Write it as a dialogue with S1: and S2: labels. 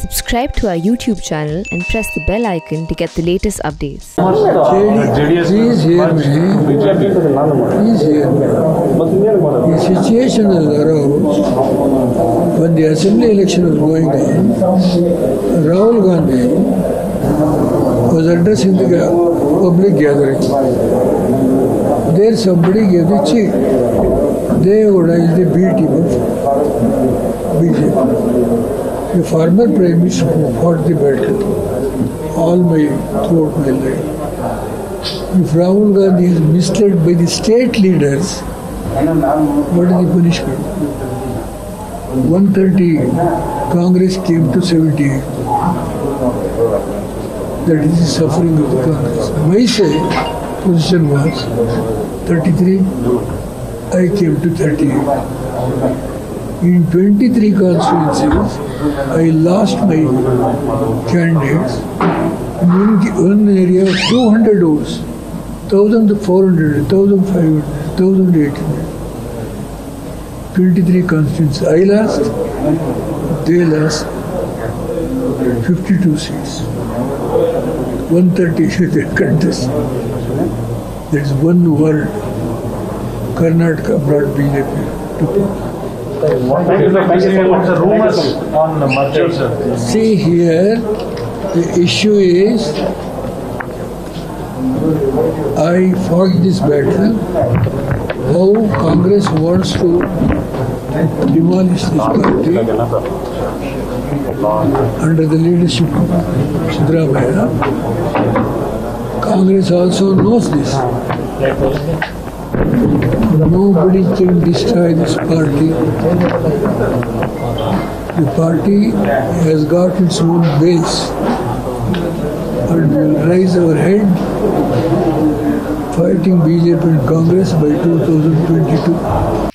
S1: Subscribe to our YouTube channel and press the bell icon to get the latest updates.
S2: Please hear me. The situation arose when the assembly election was going on. Rahul Gandhi was addressing the public gathering. There somebody gave the cheek. They organized the B BJP. The Minister who fought the battle all my throughout my life. If Rahul Gandhi is misled by the state leaders, what is the punishment? 130 Congress came to 78. That is the suffering of the Congress. My say position was 33, I came to 38. In 23 constituencies, I lost my candidates in one, area 200 votes, 1400, 1500, 1800. 23 constituencies. I lost, they lost 52 seats. 130 they contest. There is one world. Karnataka brought BJP to power. See here, the issue is I fought this battle. How Congress wants to demolish this party under the leadership of Siddaramaiah. Congress also knows this. Nobody can destroy this party. The party has got its own base and will raise our head fighting BJP and Congress by 2022.